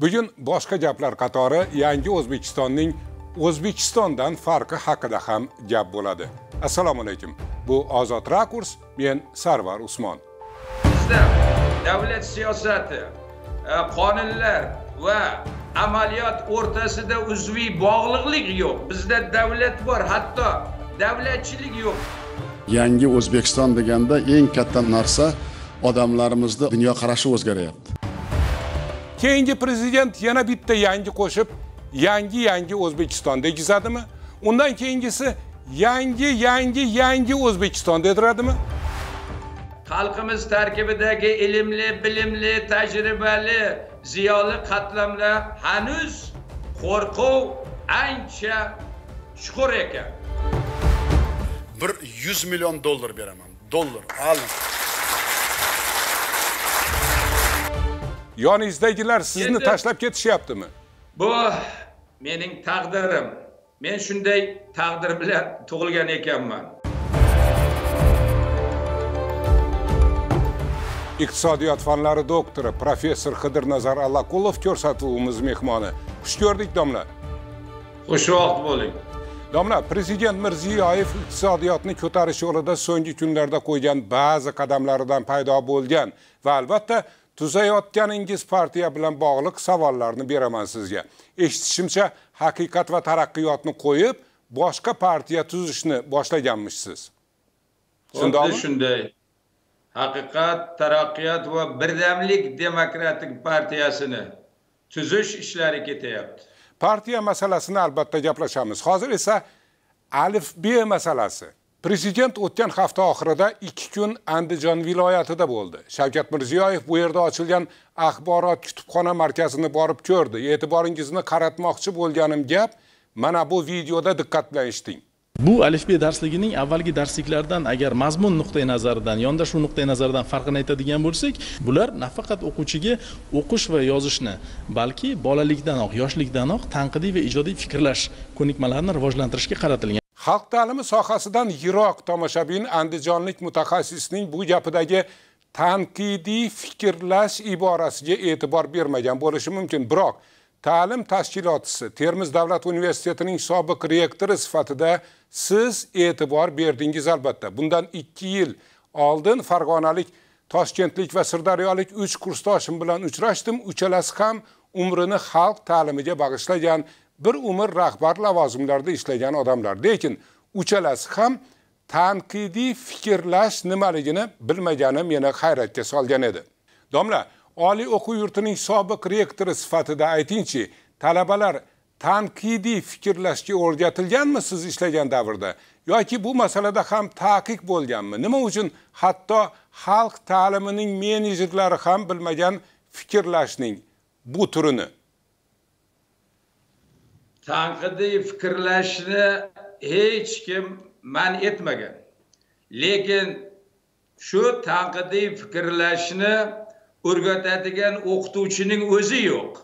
bugun boshqa gaplar qatori yangi o'zbekistonning o'zbekistondan farqi haqida ham gap bo'ladi. Assalomu alaykum. Bu ozod rakurs men sarvar usmon. Bizda davlat siyosati e, qonunlar va amaliyot o'rtasida uzviy bog'liqlik yo'q. Bizda davlat bor hatto davlatchilik yo'q. Yangi o'zbekiston deganda eng katta narsa odamlarimizni dunyoqarashi o'zgaryapti keyingi prezident yana bitta yangi qo'shib yangi yangi o'zbekiston degizadimi undan keyingisi yangi yangi yangi o'zbekiston dediradimi xalqimiz tarkibidagi ilmli bilimli tajribali ziyoli qatlamlar hanuz qo'rquv ancha chuqur ekan. Bir yuz million dollar beraman. Dollar alin yoningizdagilar sizni tashlab ketishyaptimi? Bu mening taqdirim. Men shunday taqdir bilan tug'ilgan ekanman. Iqtisodiyot fanlari doktori professor xidirnazar allaqulov ko'rsatuvimiz mehmoni. Xush ko'rdik domla. Xushvaqt bo'ling. Domla prezident mirziyoyev iqtisodiyotni ko'tarish yo'lida so'nggi kunlarda qo'ygan ba'zi qadamlaridan paydo bo'lgan va albatta tuzayotganingiz partiya bilan bog'liq savollarni beraman sizga. Eshitishimcha haqiqat va taraqqiyotni qo'yib boshqa partiya tuzishni boshlaganmishsiz shundoqmi shunday. Haqiqat taraqqiyot va birdamlik demokratik partiyasini tuzish ishlari ketyapti. Partiya masalasini albatta gaplashamiz. Hozir esa alif b masalasi prezident o'tgan hafta oxirida ikki kun andijon viloyatida bo'ldi. Shavkat mirziyoyev bu yerda ochilgan axborot kutubxona markazini borib ko'rdi. E'tiboringizni qaratmoqchi bo'lganim gap mana bu videoda diqqat bilan eshiting. Bu alifbe darsligining avvalgi darsliklardan agar mazmun nuqtai nazaridan yondashuv nuqtai nazaridan farqini aytadigan bo'lsak bular nafaqat o'quvchiga o'qish va yozishni balki bolalikdanoq yoshlikdanoq tanqidiy va ijodiy fikrlash ko'nikmalarini rivojlantirishga qaratilgan. Xalq ta'limi sohasidan yiroq tomoshabin andijonlik mutaxassisning bu gapidagi tanqidiy fikrlash iborasiga e'tibor bermagan bo'lishi mumkin. Biroq ta'lim tashkilotchisi termiz davlat universitetining sobiq rektori sifatida siz e'tibor berdingiz albatta. Bundan ikki yil oldin farg'onalik toshkentlik va sirdaryolik uch kursdoshim bilan uchrashdim. Uchalasi ham umrini xalq ta'limiga bag'ishlagan bir umr rahbar lavozimlarda ishlagan odamlar. Lekin uchalasi ham tanqidiy fikrlash nimaligini bilmagani meni hayratga solgan edi. Domla oliy o'quv yurtining sobiq rektori sifatida aytingchi talabalar tanqidiy fikrlashga o'rgatilganmi siz ishlagan davrda? Yoki bu masalada ham taqiq bo'lganmi? Nima uchun hatto xalq ta'limining menejerlari ham bilmagan fikrlashning bu turini? Tanqidiy fikrlashni hech kim man etmagan. Lekin shu tanqidiy fikrlashni o'rgatadigan o'qituvchining o'zi yo'q.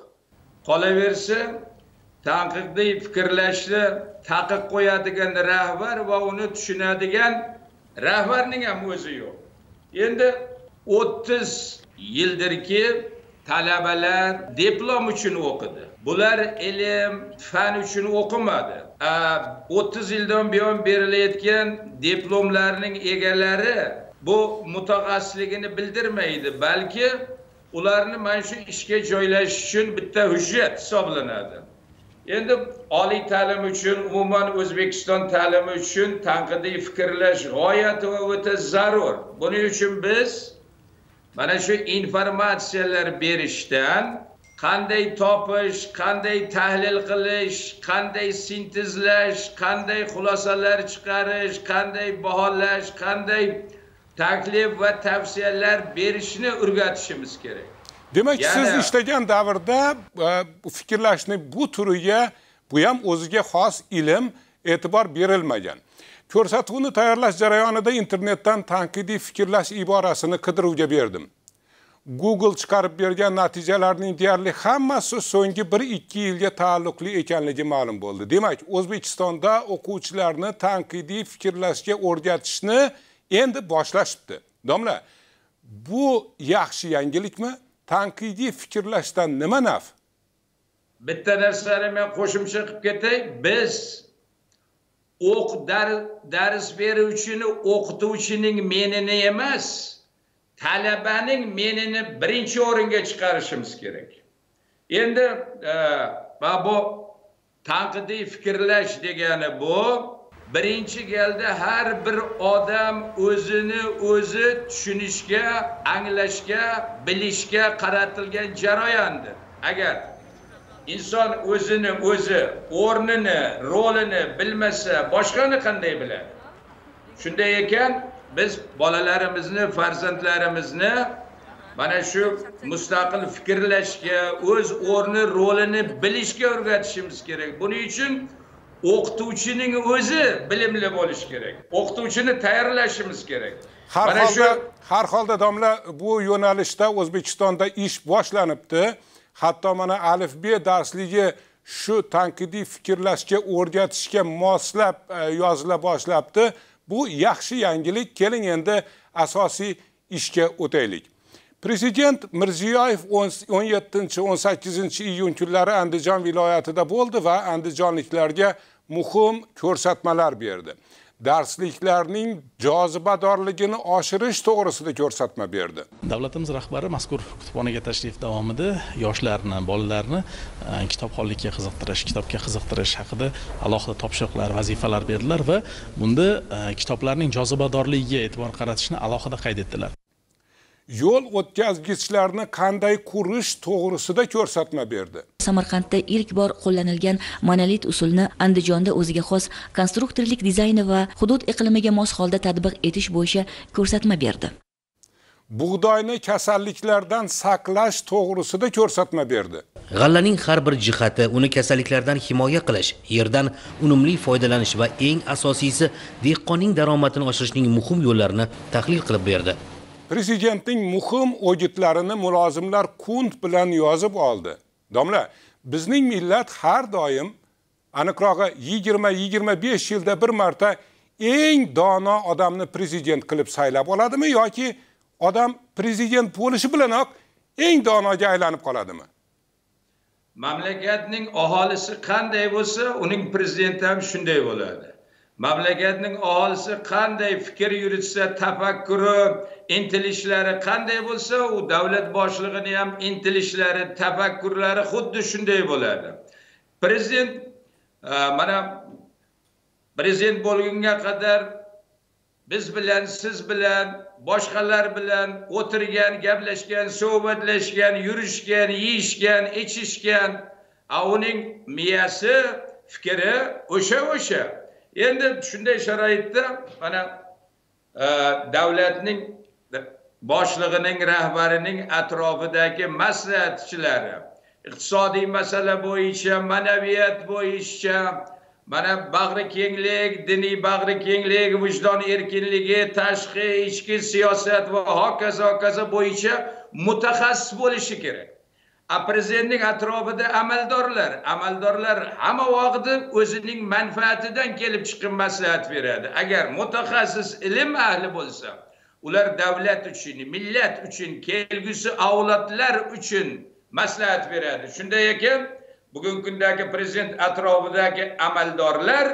Qolaversa tanqidiy fikrlashni taqiq qo'yadigan rahbar va uni tushunadigan rahbarning ham o'zi yo'q. Endi o'ttiz yildirki talabalar diplom uchun o'qidi. Bular ilm fan uchun o'qimadi. O'ttiz yildan buyon berilayotgan diplomlarning egalari bu mutaxassisligini bildirmaydi balki ularni mana shu ishga joylashish uchun bitta hujjat hisoblanadi. Endi oliy ta'lim uchun umuman o'zbekiston ta'limi uchun tanqidiy fikrlash g'oyat va o'ta zarur. Buning uchun biz mana shu informatsiyalar berishdan qanday topish qanday tahlil qilish qanday sintezlash qanday xulosalar chiqarish qanday baholash qanday taklif va tavsiyalar berishni o'rgatishimiz kerak. Demak Yana- siz ishlagan davrda e, bu fikrlashni bu turiga bu ham o'ziga xos ilm e'tibor berilmagan. Ko'rsatuvni tayyorlash jarayonida internetdan tanqidiy fikrlash iborasini qidiruvga berdim google chiqarib bergan natijalarning deyarli hammasi so'nggi bir ikki yilga taalluqli ekanligi ma'lum bo'ldi. Demak o'zbekistonda o'quvchilarni tanqidiy fikrlashga o'rgatishni endi boshlashibdi. Domla bu yaxshi yangilikmi? Tanqidiy fikrlashdan nima naf? Bitta narsani men qo'shimcha qilib ketay. Biz o'q dars beruvchini o'qituvchining menini emas talabaning menini birinchi o'ringa chiqarishimiz kerak. Endi e, bu tanqidiy fikrlash degani bu birinchi galda har bir odam o'zini o'zi tushunishga anglashga bilishga qaratilgan jarayondir. Agar inson o'zini o'zi o'rnini rolini bilmasa boshqani qanday biladi? Shunday ekan biz bolalarimizni farzandlarimizni mana shu mustaqil fikrlashga o'z o'rni rolini bilishga o'rgatishimiz kerak. Buning uchun o'qituvchining o'zi bilimli bo'lishi kerak. O'qituvchini tayyorlashimiz kerak. Har holda har holda domla bu yo'nalishda o'zbekistonda ish boshlanibdi. Hatto mana alif b darsligi shu tanqidiy fikrlashga o'rgatishga moslab e, yozila boshlabdi bu yaxshi yangilik. Keling endi asosiy ishga o'taylik. Prezident mirziyoyev o'n yettinchi o'n sakkizinchi iyun kunlari andijon viloyatida bo'ldi va andijonliklarga muhim ko'rsatmalar berdi. Darsliklarning jozibadorligini oshirish to'g'risida ko'rsatma berdi. Davlatimiz rahbari mazkur kutubxonaga tashrif davomida yoshlarni bolalarni e, kitobxonlikka qiziqtirish kitobga qiziqtirish haqida alohida topshiriqlar vazifalar berdilar va bunda e, kitoblarning jozibadorligiga e'tibor qaratishni alohida qayd etdilar. Yo'l o'tkazgichlarni qanday qurish to'g'risida ko'rsatma berdi. Samarqandda ilk bor qo'llanilgan monolit usulni andijonda o'ziga xos konstruktorlik dizayni va hudud iqlimiga mos holda tadbiq etish bo'yicha ko'rsatma berdi. Bug'doyni kasalliklardan saqlash to'g'risida ko'rsatma berdi. G'allaning har bir jihati uni kasalliklardan himoya qilish yerdan unumli foydalanish va eng asosiysi dehqonning daromadini oshirishning muhim yo'llarini tahlil qilib berdi prezidentning muhim o'gitlarini mulozimlar qunt bilan yozib oldi. Domla bizning millat har doim aniqrog'i yigirma yigirma besh yilda bir marta eng dono odamni prezident qilib saylab oladimi yoki odam prezident bo'lishi bilanoq eng donoga aylanib qoladimi? Mamlakatning aholisi qanday bo'lsa uning prezidenti ham shunday bo'ladi. Mamlakatning aholisi qanday fikr yuritsa tafakkuri intilishlari qanday bo'lsa u davlat boshlig'ini ham intilishlari tafakkurlari xuddi shunday bo'ladi. Prezident e, mana prezident bo'lgunga qadar biz bilan siz bilan boshqalar bilan o'tirgan gaplashgan suhbatlashgan yurishgan yeyishgan ichishgan uning miyasi fikri o'sha o'sha endi shunday sharoitda mana e, davlatning boshlig'ining rahbarining atrofidagi maslahatchilari iqtisodiy masala bo'yicha ma'naviyat bo'yicha mana bag'ri kenglik diniy bag'ri kenglik vijdon erkinligi tashqi ichki siyosat va hokazo hokazo bo'yicha mutaxassis bo'lishi kerak. Prezidentning atrofida amaldorlar. Amaldorlar hamma vaqtda o'zining manfaatidan kelib chiqqan maslahat beradi. Agar mutaxassis ilm ahli bo'lsa ular davlat uchun millat uchun kelgusi avlodlar uchun maslahat beradi. Shunday ekan bugungi kundagi prezident atrofidagi amaldorlar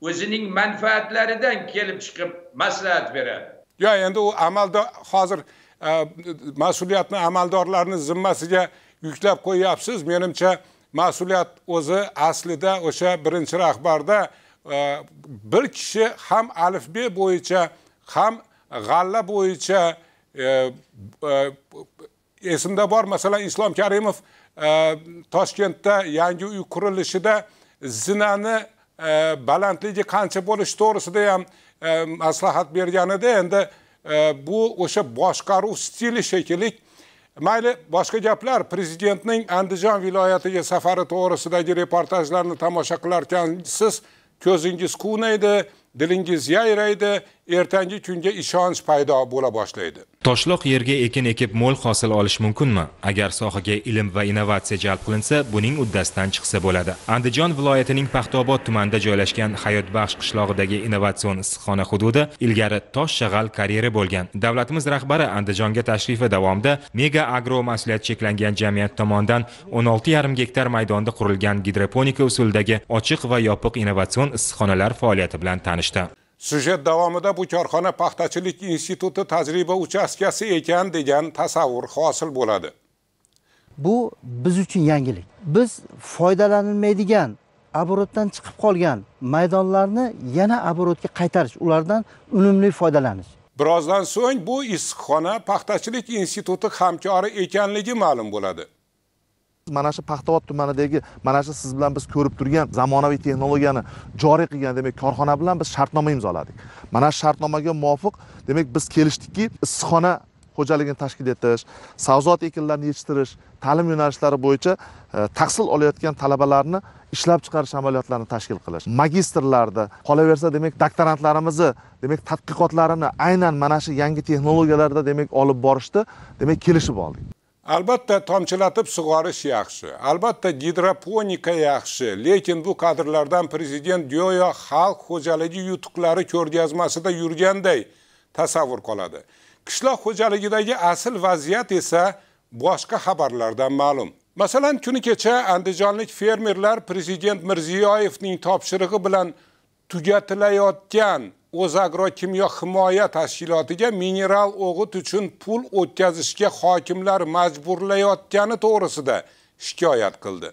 o'zining manfaatlaridan kelib chiqib maslahat beradi. Yo'q endi u amaldor hozir e, mas'uliyatni amaldorlarni zimmasiga yuklab qo'yyapsiz. Menimcha mas'uliyat o'zi aslida o'sha birinchi rahbarda e, bir kishi ham alifbe bo'yicha ham g'alla bo'yicha e, e, esimda bor. Masalan islom karimov toshkentda yangi uy qurilishida zinani balandligi qancha bo'lishi to'g'risida ham maslahat bergan edi. Endi bu o'sha boshqaruv stili shekilli mayli boshqa gaplar. Prezidentning andijon viloyatiga safari to'g'risidagi reportajlarni tomosha qilarkansiz ko'zingiz quvnaydi. Dilingiz yayraydi ertangi kunga ishonch paydo bo'la boshlaydi. Toshloq yerga ekin ekib mo'l hosil olish mumkinmi? Agar sohaga ilm va innovatsiya jalb qilinsa buning uddasidan chiqsa bo'ladi. Andijon viloyatining paxtaobod tumanida joylashgan hayotbaxsh qishlog'idagi innovatsion issiqxona hududi ilgari tosh shag'al karyeri bo'lgan. Davlatimiz rahbari andijonga tashrifi davomida mega agro mas'uliyati cheklangan jamiyat tomonidan 16,5 gektar maydonda qurilgan gidroponika usulidagi ochiq va yopiq innovatsion issiqxonalar faoliyati bilan tanishdi. Syujet davomida bu korxona paxtachilik instituti tajriba uchastkasi ekan degan tasavvur hosil bo'ladi. Bu biz uchun yangilik. Biz foydalanilmaydigan оборотdan chiqib qolgan maydonlarni yana оборотga qaytarish ulardan unumli foydalanish. Birozdan so'ng bu issiqxona paxtachilik instituti hamkori ekanligi ma'lum bo'ladi mana shu paxtaobod tumanidagi mana shu siz bilan biz ko'rib turgan zamonaviy texnologiyani joriy qilgan demak korxona bilan biz shartnoma imzoladik. Mana shu shartnomaga muvofiq demak biz kelishdikki issiqxona xo'jaligini tashkil etish sabzavot ekinlarini yetishtirish ta'lim yo'nalishlari bo'yicha e, tahsil olayotgan talabalarni ishlab chiqarish amaliyotlarini tashkil qilish. Magistrlarni qolaversa demak doktorantlarimizni demak tadqiqotlarini aynan mana shu yangi texnologiyalarda demak olib borishni demak kelishib oldik. Albatta tomchilatib sug'orish yaxshi. Albatta gidroponika yaxshi. Lekin bu kadrlardan prezident go'yo xalq xo'jaligi yutuqlari ko'rgazmasida yurganday tasavvur qoladi. Qishloq xo'jaligidagi asl vaziyat esa boshqa xabarlardan ma'lum. Masalan kuni kecha andijonlik fermerlar prezident mirziyoyevning topshirig'i bilan tugatilayotgan o'zagrokimyo himoya tashkilotiga mineral o'g'it uchun pul o'tkazishga hokimlar majburlayotgani to'g'risida shikoyat qildi.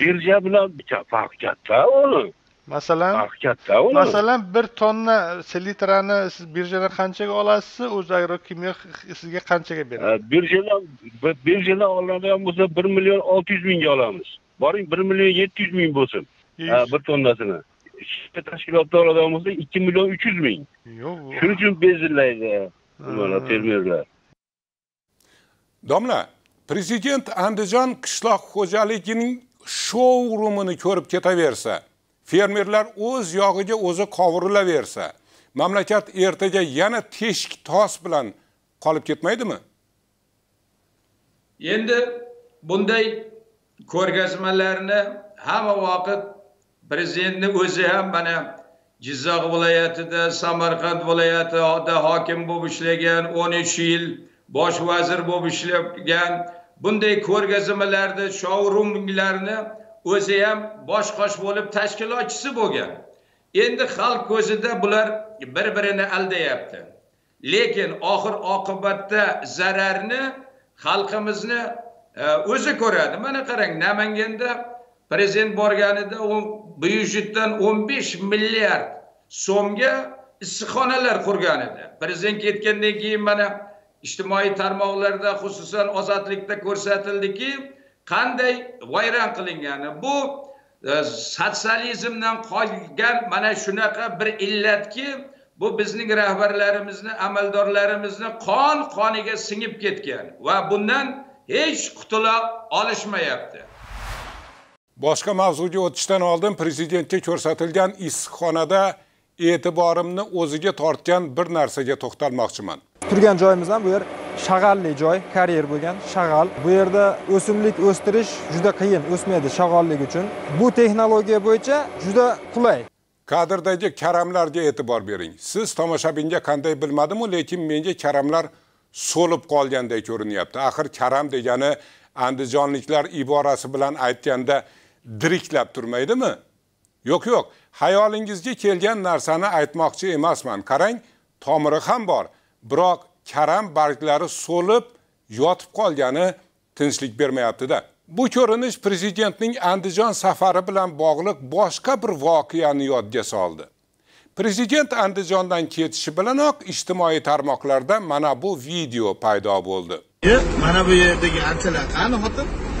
Birja bilan farq katta uni. Masalan? Farq katta uni. Masalan bir tonna selitrani siz birjadan qanchaga olasiz? O'zagrokimyo sizga qanchaga beradi? Birjadan birjadan oladigan bo'lsa bir million olti yuz mingga olamiz. Boring bir million yetti yuz ming bo'lsin. Bir tonnasini tashkilotda oladigan bo'lsa ikki million uch yuz ming yo'q shuning uchun bezillaydi nimalar fermerlar domla prezident andijon qishloq xo'jaligining shou-rumini ko'rib ketaversa fermerlar o'z yog'iga o'zi qovurilaversa mamlakat ertaga yana teshik tos bilan qolib ketmaydimi? Endi bunday ko'rgazmalarni hamma vaqt prezidentni o'zi ham mana jizzax viloyatida samarqand viloyatida hokim bo'lib ishlagan o'n uch yil bosh vazir bo'lib ishlagan. Bunday ko'rgazmalarni shou-rumlarni o'zi ham bosh qosh bo'lib tashkilotchisi bo'lgan. Endi xalq ko'zida bular bir birini aldayapti. Lekin oxir oqibatda zararni xalqimizni e, o'zi ko'radi. Mana qarang namanganda prezident borganida byudjetdan o'n besh milliard so'mga issiqxonalar qurgan edi. Prezident ketgandan keyin mana ijtimoiy tarmoqlarda xususan ozodlikda ko'rsatildiki qanday vayron qilingani. Bu e, sotsializmdan qolgan mana shunaqa bir illatki bu bizning rahbarlarimizni amaldorlarimizni qon qoniga singib ketgan va bundan hech qutula olishmayapti. Boshqa mavzuga o'tishdan oldin prezidentga ko'rsatilgan issiqxonada e'tiborimni o'ziga tortgan bir narsaga to'xtalmoqchiman. Turgan joyimiz ham bu yer shag'alli joy karyer bo'lgan shag'al. Bu yerda o'simlik o'stirish juda qiyin o'smaydi shag'allik uchun. Bu texnologiya bo'yicha juda qulay. Kadrdagi karamlarga e'tibor bering. Siz tomoshabinga qanday bilmadimu lekin menga karamlar so'lib qolganday ko'rinyapti. Axir karam degani andijonliklar iborasi bilan aytganda diriklab turmaydimi? Yo'q yo'q. Hayolingizga kelgan narsani aytmoqchi emasman. Qarang tomiri ham bor. Biroq karam barglari so'lib yotib qolgani tinchlik bermayaptida. Bu ko'rinish prezidentning andijon safari bilan bog'liq boshqa bir voqeani yodga soldi. Prezident andijondan ketishi bilanoq ijtimoiy tarmoqlarda mana bu video paydo bo'ldi. Mana bu yerdagi anchalar qani xotin?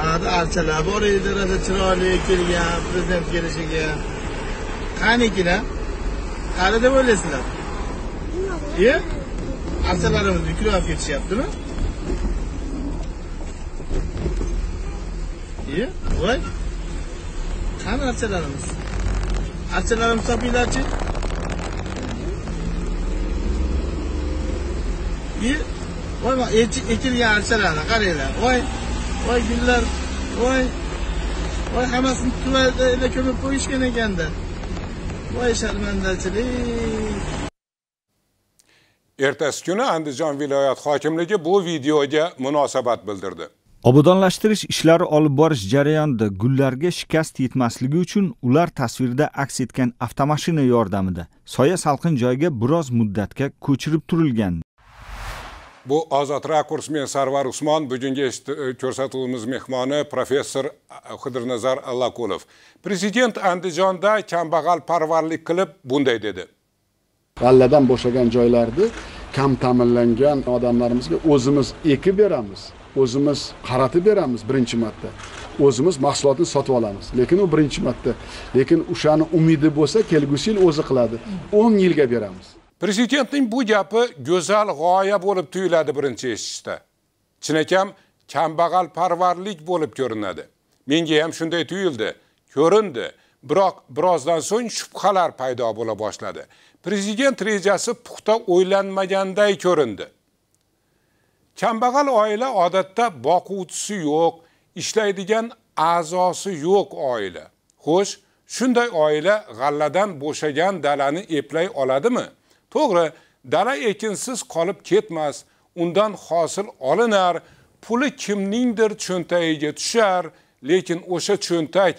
Archalar bor edi rosa chiroyli kelgan prezident kelishiga qanikilar qani deb o'ylaysizlar iye archalarimiz yuklab olib ketishyaptimi iye voy qani archalarimiz archalarimni topinglarchi и voy ekilgan archalarni qaranglar voy voy gullar voy voy hammasini tuvada ko'mib qo'yishgan ekanda. Voy sharmandachilik. Ertasi kuni andijon viloyat hokimligi bu videoga munosabat bildirdi. Obodonlashtirish ishlari olib borish jarayonida gullarga shikast yetmasligi uchun ular tasvirda aks etgan avtomashina yordamida soya salqin joyga biroz muddatga ko'chirib turilgan bu ozod rakurs men sarvar usmon bugungi e, ko'rsatuvimiz mehmoni professor e, xidirnazar allakulov prezident andijonda kambag'al parvarlik qilib bunday dedi. G'alladan bo'shagan joylarni kam ta'minlangan odamlarimizga o'zimiz ekib beramiz o'zimiz qaratib beramiz birinchi marta. O'zimiz mahsulotni sotib olamiz. Lekin u birinchi marta. Lekin o'shani umidi bo'lsa kelgusi yil o'zi qiladi. o'n yilga beramiz. Prezidentning bu gapi go'zal g'oya bo'lib tuyuladi birinchi eshitishda chinakam kambag'al parvarlik bo'lib ko'rinadi. Menga ham shunday tuyuldi ko'rindi. Biroq birozdan so'ng shubhalar paydo bo'la boshladi. Prezident rejasi puxta o'ylanmaganday ko'rindi. Kambag'al oila odatda boquvchisi yo'q ishlaydigan a'zosi yo'q oila. Xo'sh shunday oila g'alladan bo'shagan dalani eplay oladimi? To'g'ri dala ekinsiz qolib ketmas undan hosil olinar puli kimningdir cho'ntagiga tushar lekin o'sha cho'ntak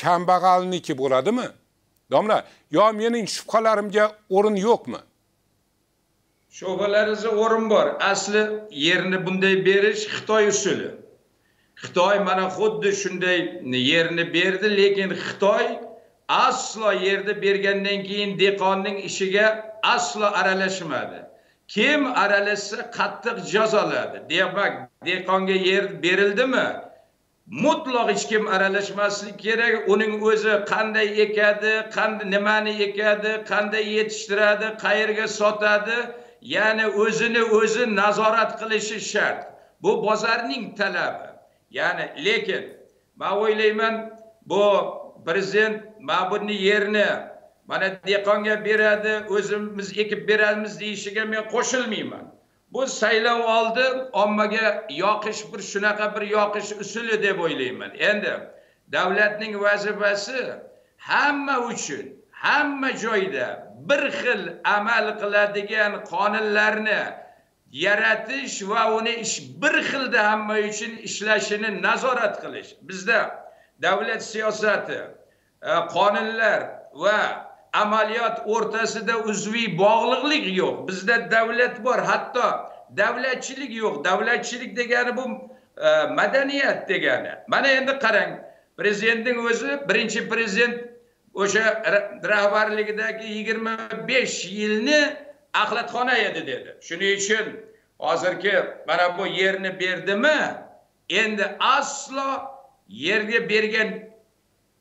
kambag'alniki bo'ladimi? Domla yo mening shubhalarimga o'rin yo'qmi? Shubhalaringizga o'rin bor. Asli yerni bunday berish xitoy usuli. Xitoy mana xuddi shunday yerni berdi lekin xitoy aslo yerni bergandan keyin dehqonning ishiga aslo aralashmadi. Kim aralashsa qattiq jazoladi. Demak dehqonga yer berildimi? Mutlaq hech kim aralashmaslik kerak. Uning o'zi qanday ekadi qanday nimani ekadi qanday yetishtiradi qayerga sotadi? Ya'ni o'zini o'zi nazorat qilishi shart. Bu bozorning talabi. Ya'ni lekin man o'ylayman bu prezident mana buni yerni mana dehqonga beradi o'zimiz ekib beramiz deyishiga men qo'shilmayman. Bu saylov oldi ommaga yoqish bir shunaqa bir yoqish usuli deb o'ylayman. Endi davlatning vazifasi hamma uchun hamma joyda bir xil amal qiladigan qonunlarni yaratish va uni ish bir xilda hamma uchun ishlashini nazorat qilish. Bizda davlat siyosati e, qonunlar va amaliyot o'rtasida uzviy bog'liqlik yo'q. Bizda davlat bor hatto davlatchilik yo'q. Davlatchilik degani bu e, madaniyat degani. Mana endi qarang prezidentning o'zi birinchi prezident o'sha rahbarligidagi yigirma besh yilni axlatxona edi dedi. Shuning uchun hozirgi mana bu yerni berdimi endi aslo yerga bergan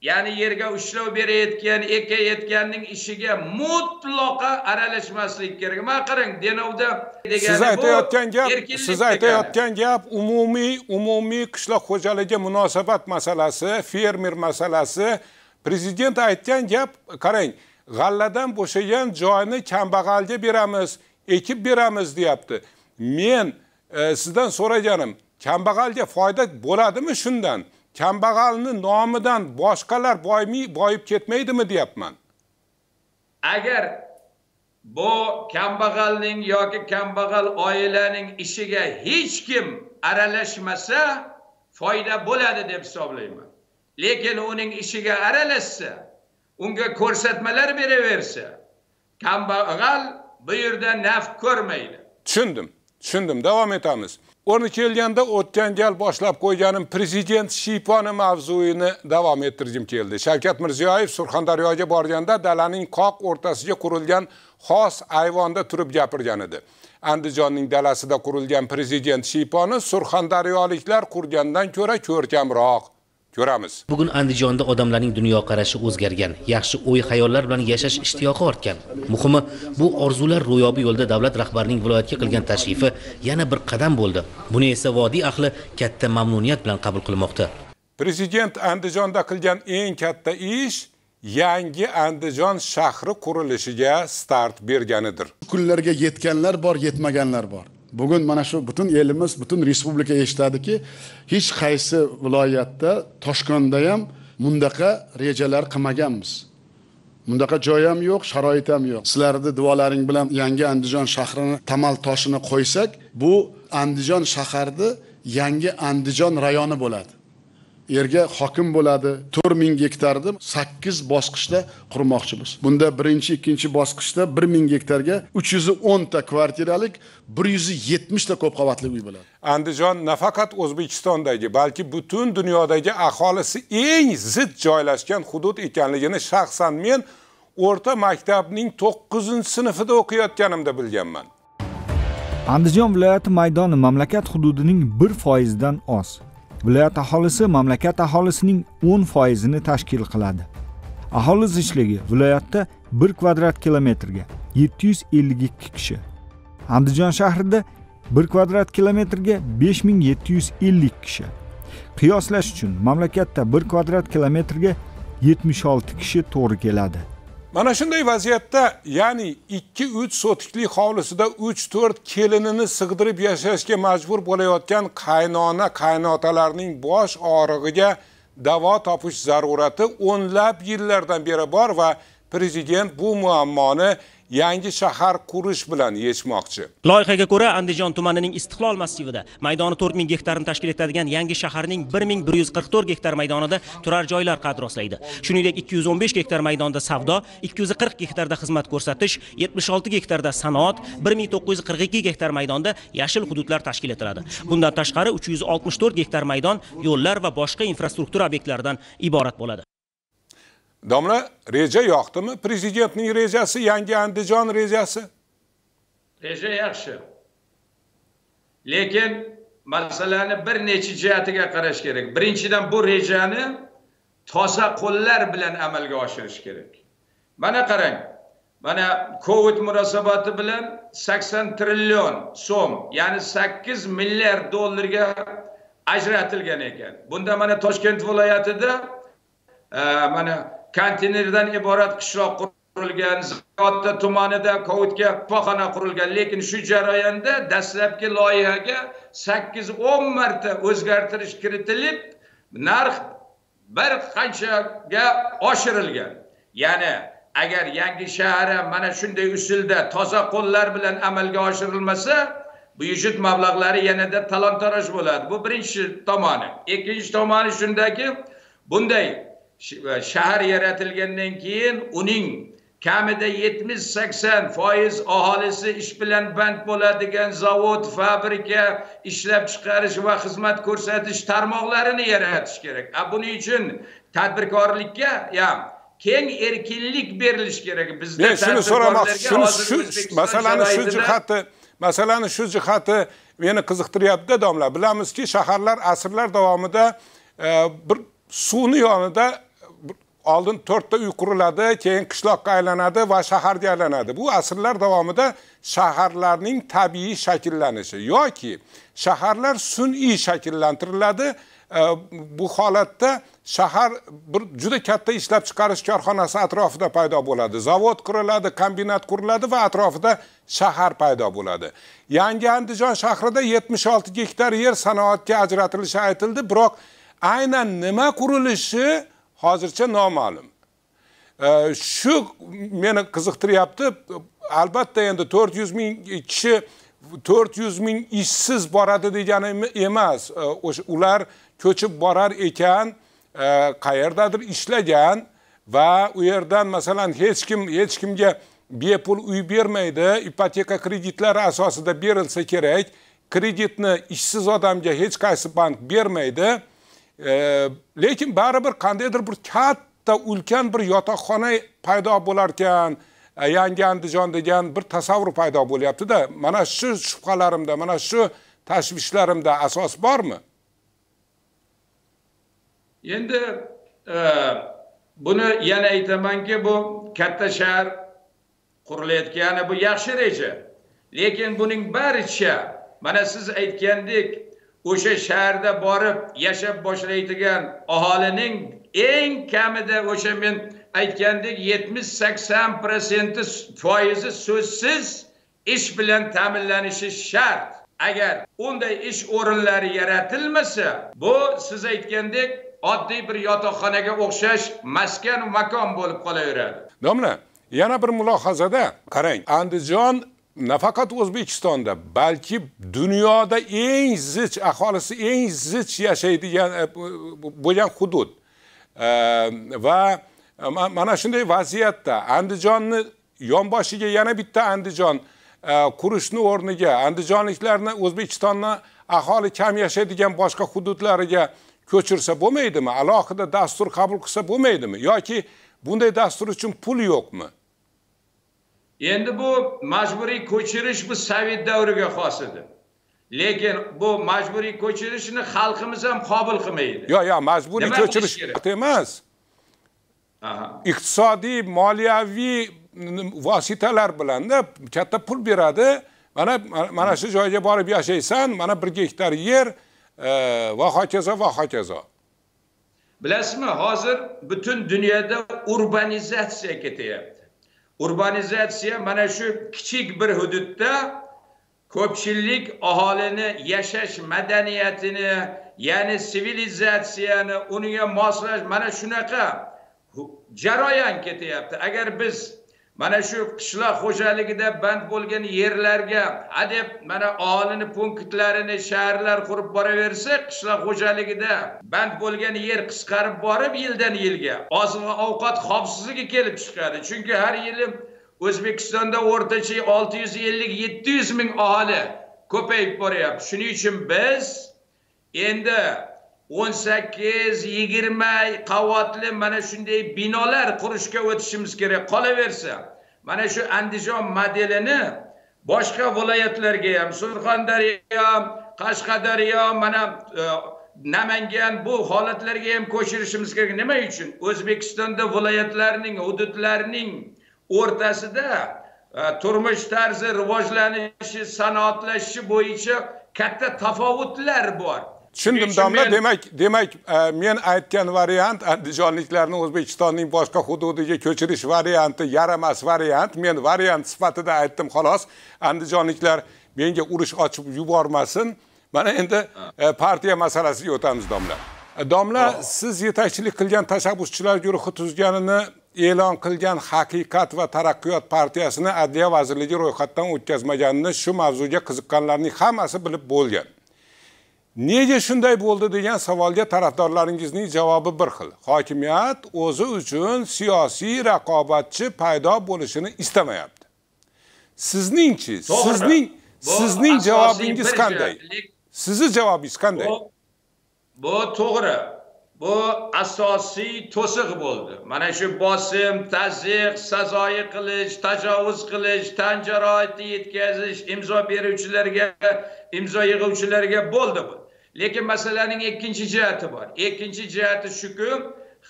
ya'ni yerga ushlov berayotgan ekayotganning ishiga mutlaqo aralashmaslik kerak. Mana qarang denovda siz aytayotgan gap siz aytayotgan gap umumiy umumiy qishloq xo'jaligi munosabat masalasi fermer masalasi. Prezident aytgan gap qarang g'alladan bo'shagan joyni kambag'alga beramiz ekib beramiz deyapti. Men e, sizdan so'raganim kambag'alga foyda bo'ladimi shundan kambag'alni nomidan boshqalar boymay boyib ketmaydimi deyapman. Agar bu kambag'alning yoki kambag'al oilaning ishiga hech kim aralashmasa foyda bo'ladi deb hisoblayman. Lekin uning ishiga aralashsa unga ko'rsatmalar beraversa kambag'al bu yerda naf ko'rmaydi. Tushundim. Tushundim. Davom etamiz o'rni kelganda o'tgan gal boshlab qo'yganim prezident shiyponi mavzuini davom ettirgim keldi. Shavkat mirziyoyev surxondaryoga borganda dalaning qoq o'rtasiga qurilgan xos ayvonda turib gapirgan edi. Andijonning dalasida qurilgan prezident shiyponi surxondaryoliklar qurgandan ko'ra ko'rkamroq. Ko'ramiz. Bugun andijonda odamlarning dunyoqarashi o'zgargan yaxshi o'y xayollar bilan yashash ishtiyoqi ortgan. Muhimi bu orzular ro'yobi yo'lida davlat rahbarining viloyatga qilgan tashrifi yana bir qadam bo'ldi. Buni esa vodiy ahli katta mamnuniyat bilan qabul qilmoqda. Prezident andijonda qilgan eng katta ish yangi andijon shahri qurilishiga start berganidir. Kunlarga yetganlar bor yetmaganlar bor bugun mana shu butun elimiz butun respublika eshitadiki hech qaysi viloyatda toshkentda ham bundaqa rejalar qilmaganmiz. Bundaqa joy ham yo'q sharoit ham yo'q. Sizlarni duolaring bilan yangi andijon shahrini tamal toshini qo'ysak bu andijon shaharni yangi andijon rayoni bo'ladi. Erga hokim bo'ladi. To'rt ming gektarni sakkiz bosqichda qurmoqchimiz. Bunda birinchi ikkinchi bosqichda bir ming gektarga uch yuz o'nta kvartiralik bir yuz yetmishta ko'p qavatli uy bo'ladi. Andijon nafaqat o'zbekistondagi balki butun dunyodagi aholisi eng zid joylashgan hudud ekanligini shaxsan men o'rta maktabning to'qqizinchi sinfida o'qiyotganimda bilganman. Andijon viloyati maydoni mamlakat hududining bir foizidan oz viloyat aholisi mamlakat aholisining 10 foizini tashkil qiladi. Aholi zichligi viloyatda 1 kvadrat kilometrga 752 kishi. Andijon shahrida 1 kvadrat kilometrga 5750 kishi. Qiyoslash uchun mamlakatda 1 kvadrat kilometrga 76 kishi to'g'ri keladi. Mana shunday vaziyatda ya'ni 2-3 sotiklik hovlisida 3-4 kelinini sig'dirib yashashga majbur bo'layotgan qaynona qaynotalarning bosh og'rig'iga davo topish zarurati o'nlab yillardan beri bor va prezident bu muammoni yangi shahar qurish bilan yechmoqchi loyihaga ko'ra andijon tumanining istiqlol massivida maydoni 4000 gektarni tashkil etadigan yangi shaharning 1144 gektar maydonida turar joylar qad rostlaydi shuningdek 215 gektar maydonda savdo 240 gektarda xizmat ko'rsatish 76 gektarda sanoat 1942 gektar maydonda yashil hududlar tashkil etiladi. Bundan tashqari 364 gektar maydon yo'llar va boshqa infrastruktura obyektlaridan iborat bo'ladi. Domla reja yoqdimi? Prezidentning rejasi yangi andijon rejasi? Reja yaxshi. Lekin masalani bir necha jihatiga qarash kerak. Birinchidan bu rejani toza qo'llar bilan amalga oshirish kerak. Mana qarang mana covid munosabati bilan sakson trillion so'm ya'ni sakkiz milliard dollarga ajratilgan ekan. Bunda mana toshkent viloyatida e, mana konteynerdan iborat qishloq qurilgan ziyodda tumanida covidga shifoxona qurilgan. Lekin shu jarayonda dastlabki loyihaga sakkiz o'n marta o'zgartirish kiritilib narx bir qanchaga oshirilgan? Ya'ni agar yangi shahar ham mana shunday usulda toza qo'llar bilan amalga oshirilmasa byudjet mablag'lari yanada talon taroj bo'ladi. Bu birinchi tomoni. Ikkinchi tomoni shundaki bunday shahar yaratilgandan keyin uning kamida yetmish sakson foiz aholisi ish bilan band bo'ladigan zavod fabrika ishlab chiqarish va xizmat ko'rsatish tarmoqlarini yaratish kerak. A buning uchun tadbirkorlikka ham keng erkinlik berilishi kerak bizda men shuni so'ramoqchi shu masalani shu jihati masalani shu jihati meni qiziqtiryaptida domla. Bilamizki shaharlar asrlar davomida bir suvni yonida oldin to'rtta uy quriladi keyin qishloqqa aylanadi va shaharga aylanadi. Bu asrlar davomida shaharlarning tabiiy shakllanishi yoki shaharlar sun'iy shakllantiriladi. Bu holatda shahar bir juda katta ishlab chiqarish korxonasi atrofida paydo bo'ladi. Zavod quriladi kombinat quriladi va atrofida shahar paydo bo'ladi. Yangi andijon shahrida yetmish olti gektar yer sanoatga ajratilishi aytildi. Biroq aynan nima qurilishi hozircha noma'lum. Shu meni qiziqtiryapti. Albatta endi to'rt yuz ming kishi to'rt yuz ming ishsiz boradi degani emas. O'sha ular ko'chib borar ekan qayerdadir ishlagan va u yerdan masalan hech kim hech kimga bepul uy bermaydi. Ipoteka kreditlari asosida berilsa kerak. Kreditni ishsiz odamga hech qaysi bank bermaydi. Lekin baribir qandaydir bir katta ulkan bir yotoqxona paydo bo'larkan e, yangi andijon degan bir tasavvur paydo bo'lyaptida mana shu shubhalarimda mana shu tashvishlarimda asos bormi? Endi e, buni yana aytamanki bu katta shahar qurilayotgani bu yaxshi reja. Lekin buning baricha mana siz aytgandek o'sha shaharda borib yashab boshlaydigan aholining eng kamida o'sha men aytgandek yetmish sakson prosenti foizi so'zsiz ish bilan ta'minlanishi shart. Agar unday ish o'rinlari yaratilmasa bu siz aytgandek oddiy bir yotoqxonaga o'xshash maskan makon bo'lib qolaveradi. Domla yana bir mulohazada qarang. Andijon nafaqat o'zbekistonda balki dunyoda eng zich aholisi eng zich yashaydigan eh, bo'lgan hudud. Eh, va eh, mana shunday vaziyatda andijonni yonboshiga yana bitta andijon qurishni o'rniga andijonliklarni o'zbekistonni aholi kam yashaydigan boshqa hududlariga ko'chirsa bo'lmaydimi? Alohida dastur qabul qilsa bo'lmaydimi? Yoki bunday dastur uchun pul yo'qmi? Endi bu majburiy ko'chirish bu sovet davriga xos edi. Lekin bu majburiy ko'chirishni xalqimiz ham qabul qilmaydi. Yo'q yo'q majburiy ko'chirish emas. Iqtisodiy moliyaviy vositalar bilanda katta pul beradi. Mana mana shu joyga borib yashaysan mana bir gektar yer va hokazo va hokazo. Bilasizmi hozir butun dunyoda urbanizatsiya ketyapti urbanizatsiya mana shu kichik bir hududda ko'pchilik aholini yashash madaniyatini ya'ni sivilizatsiyani uniga moslash mana shunaqa jarayon ketyapti. Agar biz mana shu qishloq xo'jaligida band bo'lgan yerlarga hadeb mana aholini punktlarini shaharlar qurib boraversa qishloq xo'jaligida band bo'lgan yer qisqarib borib yildan yilga oziq ovqat xavfsizligi kelib chiqadi. Chunki har yili o'zbekistonda o'rtacha olti yuz ellik yetti yuz ming aholi ko'payib boryapti. Shuning uchun biz endi o'n sakkiz yigirma qavatli mana shunday binolar qurishga o'tishimiz kerak. Qolaversa mana shu andijon modelini boshqa viloyatlarga ham surxondaryo qashqadaryo mana e, namangan bu holatlarga ham ko'chirishimiz kerak. Nima uchun? O'zbekistonda viloyatlarning hududlarning o'rtasida e, turmush tarzi rivojlanishi sanoatlashishi bo'yicha katta tafovutlar bor. Tushundim domla. demak demak e, men aytgan variant andijonliklarni o'zbekistonning boshqa hududiga ko'chirish varianti yaramas variant. Men variant sifatida aytdim xolos. Andijonliklar menga urush ochib yubormasin. Mana endi e, partiya masalasiga o'tamiz domla. E, domla siz yetakchilik qilgan tashabbuschilar guruhi tuzganini e'lon qilgan haqiqat va taraqqiyot partiyasini adliya vazirligi ro'yxatdan o'tkazmaganini shu mavzuga qiziqqanlarning hammasi bilib bo'lgan nega shunday bo'ldi degan savolga tarafdorlaringizning javobi bir xil. Hokimiyat o'zi uchun siyosiy raqobatchi paydo bo'lishini istamayapti. Sizningchi? Sizning sizning javobingiz qanday? sizni javobingiz qanday? Bu to'g'ri. Bu asosiy to'siq bo'ldi. Mana shu bosim tazyiq sazoyi qilish tajovuz qilish tan jarohati yetkazish imzo beruvchilarga imzo yig'uvchilarga bo'ldi bu lekin masalaning ikkinchi jihati bor. Ikkinchi jihati shuki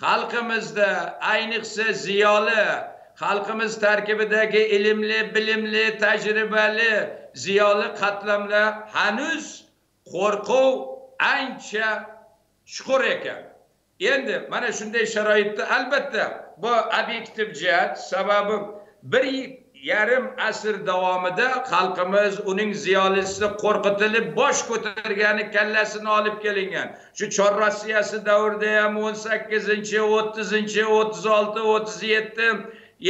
xalqimizda ayniqsa ziyoli xalqimiz tarkibidagi ilmli bilimli tajribali ziyoli qatlamlar hanuz qo'rquv ancha chuqur ekan. Endi mana shunday sharoitda albatta bu obyektiv jihat sababi bir yarim asr davomida xalqimiz uning ziyolisi qo'rqitilib bosh ko'targani kallasini olib kelingan. Shu chor rossiyasi davrida ham o'n sakkizinchi o'ttizinchi o'ttiz olti o'ttiz yetti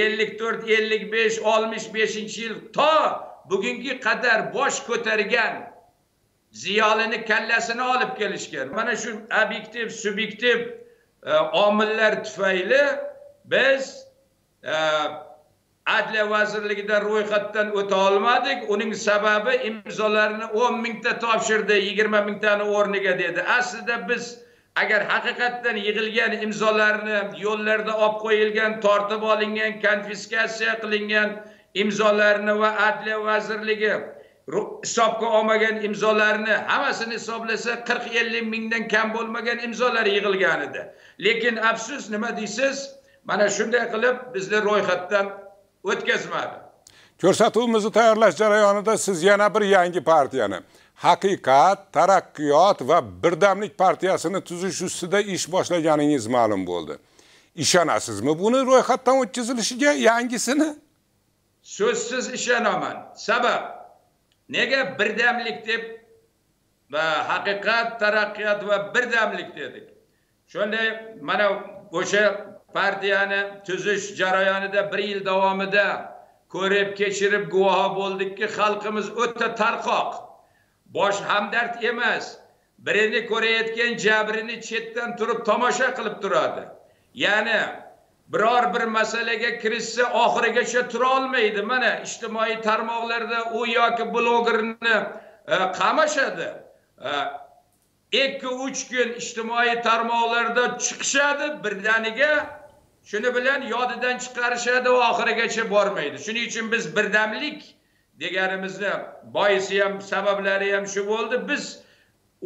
ellik to'rt ellik besh oltmish beshinchi yil to bugungi qadar bosh ko'targan ziyolini kallasini olib kelishgan. Mana shu obyektiv subyektiv e, omillar tufayli biz e, adliya vazirligida ro'yxatdan o'ta olmadik. Uning sababi imzolarni o'n mingta topshirdi yigirma mingtani o'rniga dedi. Aslida biz agar haqiqatdan yig'ilgan imzolarni yo'llarda olib qo'yilgan tortib olingan konfiskatsiya qilingan imzolarni va adliya vazirligi hisobga olmagan imzolarni hammasini hisoblasa qirq ellik mingdan kam bo'lmagan imzolar yig'ilgan edi. Lekin afsus nima deysiz? Mana shunday qilib bizni ro'yxatdan o'tkazmadi. Ko'rsatuvimizni tayyorlash jarayonida siz yana bir yangi partiyani haqiqat taraqqiyot va birdamlik partiyasini tuzish ustida ish boshlaganingiz ma'lum bo'ldi. Ishonasizmi buni ro'yxatdan o'tkazilishiga yangisini? So'zsiz ishonaman. Sabab nega birdamlik deb va haqiqat taraqqiyot va birdamlik dedik? Shunday mana o'sha partiyani tuzish jarayonida bir yil davomida ko'rib kechirib guvohi bo'ldikki xalqimiz o'ta tarqoq. Bosh hamdard emas birini ko'rayotgan jabrini chetdan turib tomosha qilib turadi. Ya'ni biror bir masalaga kirishsa oxirigacha tura olmaydi. Mana ijtimoiy tarmoqlarda u yoki blogerni e, qamashadi. E, Ikki uch kun ijtimoiy tarmoqlarda chiqishadi birdaniga. Shuni bilan yodidan chiqarishadi va oxirigacha bormaydi. Shuning uchun biz birdamlik deganimizni boisi ham sabablari ham shu bo'ldi. Biz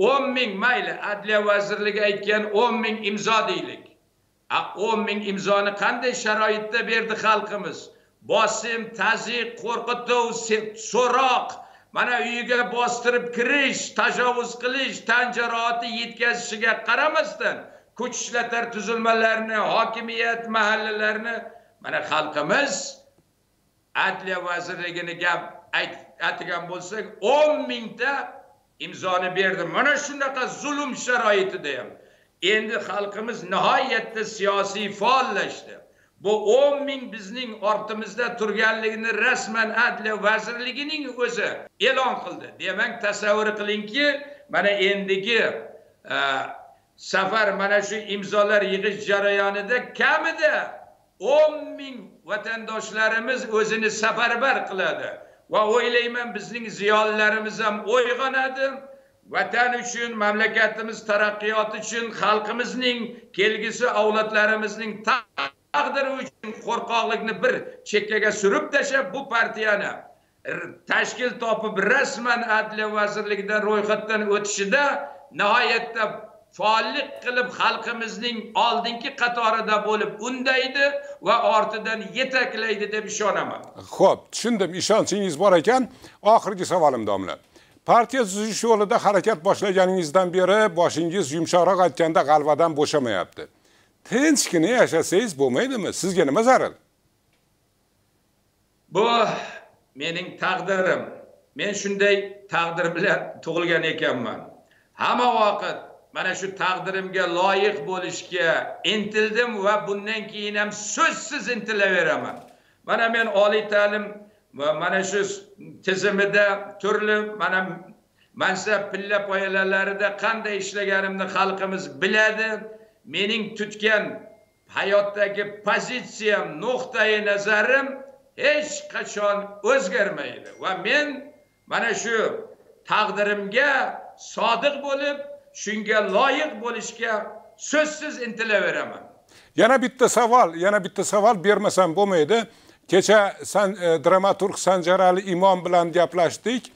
o'n ming mayli adliya vazirligi aytgan o'n ming imzo deylik. O'n ming imzoni qanday sharoitda berdi xalqimiz? Bosim taziq qo'rqituv so'roq mana uyiga bostirib kirish tajovuz qilish tan jarohati yetkazishiga qaramasdan kuch ishlatar tuzilmalarni hokimiyat mahallalarni mana xalqimiz adliya vazirligini gap aytgan bo'lsak o'n mingta imzoni berdi. Mana shunaqa zulm sharoitida ham endi xalqimiz nihoyatda siyosiy faollashdi. Bu o'n ming bizning ortimizda turganligini rasman adliya vazirligining o'zi e'lon qildi. Demak tasavvur qilingki mana endigi e, safar mana shu imzolar yig'ish jarayonida kamida o'n ming vatandoshlarimiz o'zini safarbar qiladi. Va o'ylayman bizning ziyolilarimiz ham uyg'onadi. Vatan uchun mamlakatimiz taraqqiyoti uchun xalqimizning kelgusi avlodlarimizning taqdiri uchun qo'rqoqlikni bir chekkaga surib tashlab bu partiyani tashkil topib rasman adliya vazirligidan ro'yxatdan o'tishida nihoyatda faollik qilib xalqimizning oldingi qatorida bo'lib undaydi va ortidan yetaklaydi deb ishonaman. Ho'p tushundim. Ishonchingiz bor ekan. Oxirgi savolim domla. Partiya tuzish yo'lida harakat boshlaganingizdan beri boshingiz yumshoqroq aytganda g'alvadan bo'shamayapti. Tinchgina yashasangiz bo'lmaydimi? Sizga nima zaril bu mening taqdirim. Men shunday taqdir bilan tug'ilgan ekanman. Hamma vaqt mana shu taqdirimga loyiq bo'lishga intildim va bundan keyin ham so'zsiz intilaveraman. Mana men oliy ta'lim va mana shu tizimida turli mana mansab pilla poyalalarida qanday ishlaganimni xalqimiz biladi. Mening tutgan hayotdagi pozitsiyam nuqtai nazarim hech qachon o'zgarmaydi va men mana shu taqdirimga sodiq bo'lib shunga loyiq bo'lishga so'zsiz intilaveraman. Yana bitta savol yana bitta savol bermasam bo'lmaydi. Kecha san, e, dramaturg sanjarali imom bilan gaplashdik.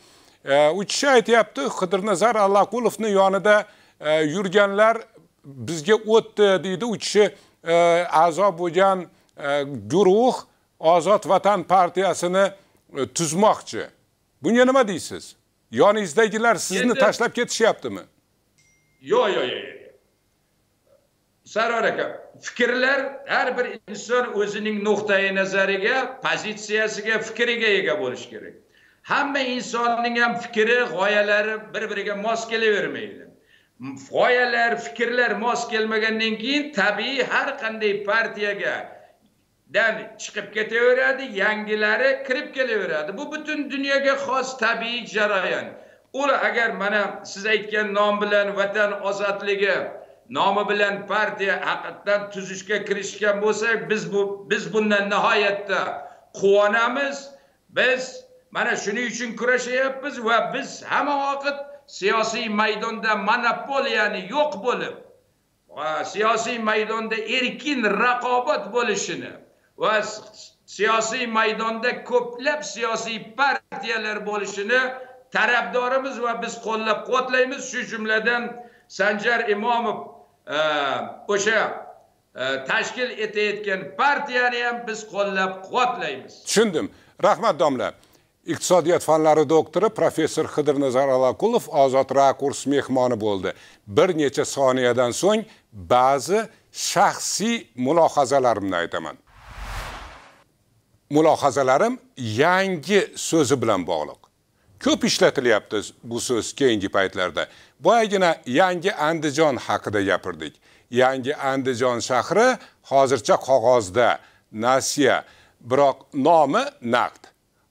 E, u kishi aytyapti qidirnazar allaqulovni yonida e, yurganlar bizga o'tdi deydi u kishi e, a'zo bo'lgan guruh ozod vatan partiyasini tuzmoqchi. Bunga nima deysiz? Yoningizdagilar sizni tashlab ketishyaptimi yo'q yo'q yo'q sarvar aka fikrlar har bir inson o'zining nuqtai nazariga pozitsiyasiga fikriga ega bo'lishi kerak. Hamma insonning ham fikri g'oyalari bir biriga mos kelavermaydi. G'oyalar fikrlar mos kelmagandan keyin tabiiy har qanday partiyaga dan chiqib ketaveradi yangilari kirib kelaveradi. Bu butun dunyoga xos tabiiy jarayon. Ular agar mana siz aytgan nom bilan vatan ozodligi nomi bilan partiya haqiqatdan tuzishga kirishgan bo'lsak biz bu biz bundan nihoyatda quvonamiz. Biz mana shuning uchun kurashyapmiz va biz hamma vaqt siyosiy maydonda monopoliyani yo'q bo'lib siyosiy maydonda erkin raqobat bo'lishini va siyosiy maydonda ko'plab siyosiy partiyalar bo'lishini tarafdorimiz va biz qo'llab quvvatlaymiz shu jumladan sanjar imomov e, o'sha e, tashkil etayotgan partiyani ham biz qo'llab quvvatlaymiz. Tushundim. Rahmat domla. Iqtisodiyot fanlari doktori professor xidirnazar alakulov ozod rakurs mehmoni bo'ldi. Bir necha soniyadan so'ng ba'zi shaxsiy mulohazalarimni aytaman. Mulohazalarim yangi so'zi bilan bog'liq. Ko'p ishlatilyapti bu so'z keyingi paytlarda. Boyagina yangi andijon haqida gapirdik. Yangi andijon shahri hozircha qog'ozda. Nasiya biroq nomi naqd.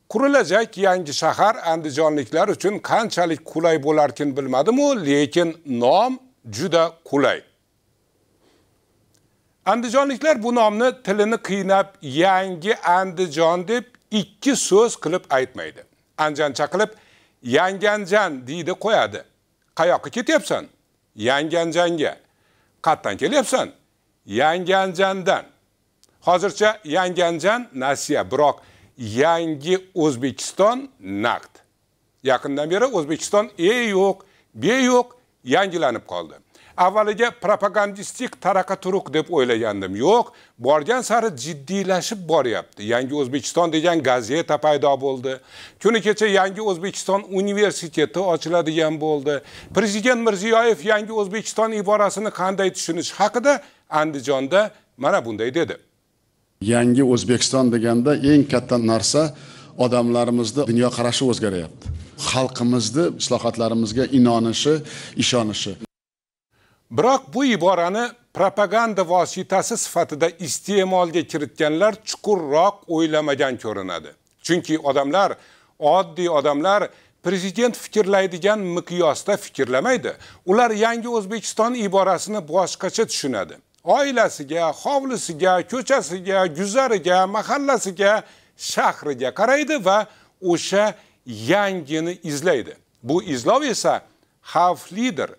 Qurilajak yangi shahar andijonliklar uchun qanchalik qulay bo'larkin bilmadimu lekin nom juda qulay. Andijonliklar bu nomni tilini qiynab yangi andijon deb ikki so'z qilib aytmaydi. Anjancha qilib yanganjan deydi qo'yadi. Qayoqqa ketyapsan? Yanganjanga qayerdan kelyapsan? Yanganjandan hozircha yanganjan nasiya biroq yangi o'zbekiston naqd. Yaqindan beri o'zbekiston e yo'q be yo'q yangilanib qoldi. Avvaliga propagandistik taraqa turuq deb o'ylagandim. Yo'q borgan sari jiddiylashib boryapti. Yangi o'zbekiston degan gazeta paydo bo'ldi. Kuni kecha yangi o'zbekiston universiteti ochiladigan bo'ldi. Prezident mirziyoyev yangi o'zbekiston iborasini qanday tushunish haqida andijonda mana bunday dedi. Yangi o'zbekiston deganda eng katta narsa odamlarimizni dunyoqarashi o'zgaryapti xalqimizni islohotlarimizga inonishi ishonishi. Biroq bu iborani propaganda vositasi sifatida iste'molga kiritganlar chuqurroq o'ylamagan ko'rinadi. Chunki odamlar oddiy odamlar prezident fikrlaydigan miqyosda fikrlamaydi. Ular yangi o'zbekiston iborasini boshqacha tushunadi. Oilasiga hovlisiga ko'chasiga guzariga mahallasiga shahriga qaraydi va o'sha yangini izlaydi. Bu izlov esa xavflidir.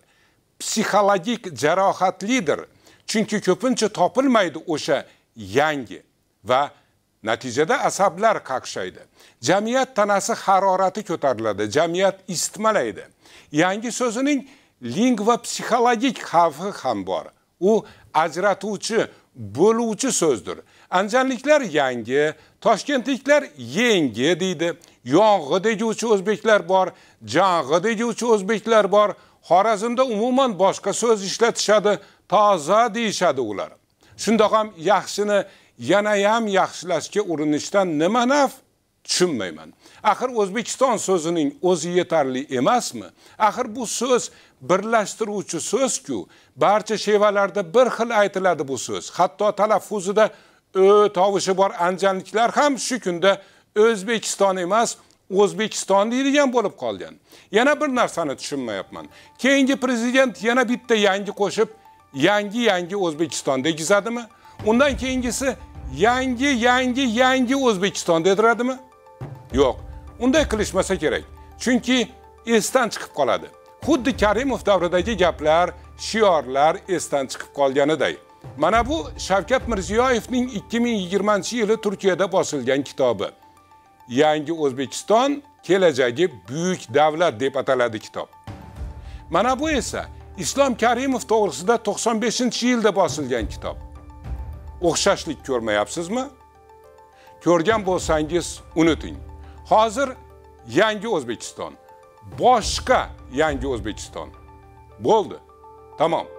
Psixologik jarohatlidir chunki ko'pincha topilmaydi o'sha yangi va natijada asablar qaqshaydi. Jamiyat tanasi harorati ko'tariladi jamiyat isitmalaydi yangi so'zining lingva psixologik xavfi ham bor. U ajratuvchi bo'luvchi so'zdir. Andijonliklar yangi toshkentliklar yengi deydi. Yong'i deguvchi o'zbeklar bor jang'i deguvchi o'zbeklar bor xorazmda umuman boshqa so'z ishlatishadi toza deyishadi ular. Shundoq ham yaxshini yanayam yaxshilashga urinishdan nima naf? Tushunmayman. Axir o'zbekiston so'zining o'zi yetarli emasmi? Axir bu so'z birlashtiruvchi so'zku. Barcha shevalarda bir xil aytiladi bu so'z. Hatto talaffuzida ö tovushi bor anjanliklar ham shu kunda o'zbekiston emas o'zbekiston deydigan bo'lib qolgan. Yana bir narsani tushunmayapman. Keyingi prezident yana bitta yangi qo'shib yangi yangi o'zbekiston degizadimi undan keyingisi yangi yangi yangi o'zbekiston dediradimi yo'q unday qilishmasa kerak. Chunki esdan chiqib qoladi. Xuddi karimov davridagi gaplar shiorlar esdan chiqib qolganiday. Mana bu shavkat mirziyoyevning 2020 yili turkiyada bosilgan kitobi. Yangi o'zbekiston kelajagi buyuk davlat deb ataladi kitob. Mana bu esa islom karimov to'g'risida 95 yilda bosilgan kitob. O'xshashlik ko'rmayapsizmi? Ko'rgan bo'lsangiz unuting. Hozir yangi o'zbekiston boshqa yangi o'zbekiston. Bo'ldi. Tamom.